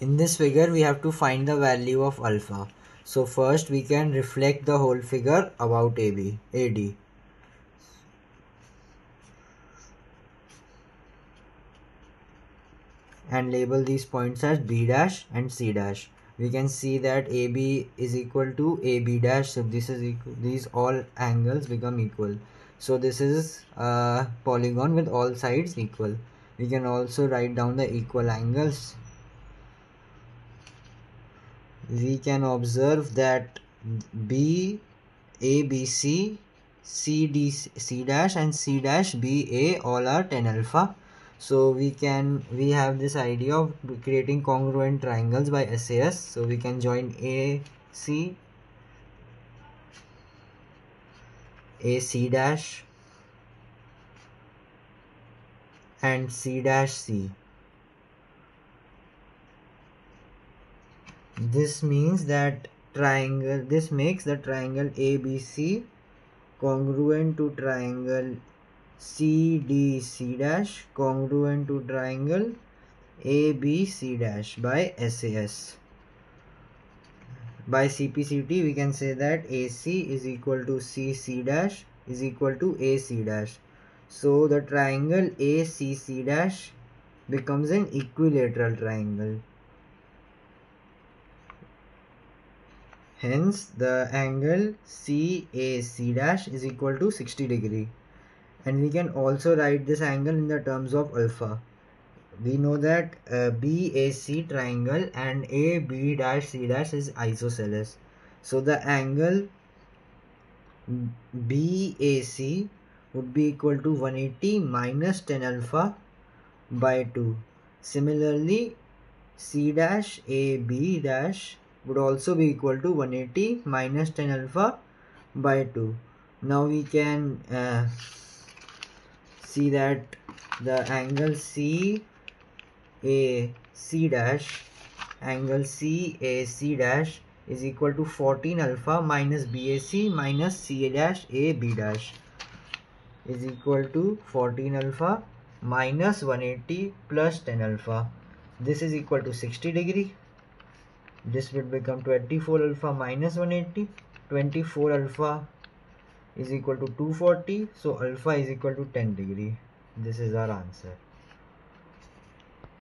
in this figure we have to find the value of alpha. So first we can reflect the whole figure about AB AD and label these points as B dash and C dash. We can see that AB is equal to AB dash. So this is equal these all angles become equal. So this is a polygon with all sides equal. We can also write down the equal angles we can observe that B A B C C D C dash and C dash B A all are 10 alpha. So we can we have this idea of creating congruent triangles by SAS so we can join A C A C dash and C dash C this means that triangle this makes the triangle ABC congruent to triangle CDC dash congruent to triangle ABC dash by SAS by CPCT we can say that AC is equal to CC dash is equal to AC dash. So the triangle ACC dash becomes an equilateral triangle Hence, the angle CAC dash is equal to 60 degree. And we can also write this angle in the terms of alpha. We know that uh, BAC triangle and AB dash C dash is isosceles. So the angle BAC would be equal to 180 minus 10 alpha by 2. Similarly, C dash AB dash would also be equal to 180 minus 10 alpha by 2 now we can uh, see that the angle C A C dash angle C A C dash is equal to 14 alpha minus BAC minus CA dash A B dash is equal to 14 alpha minus 180 plus 10 alpha. This is equal to 60 degree this will become 24 alpha minus 180 24 alpha is equal to 240 so alpha is equal to 10 degree. This is our answer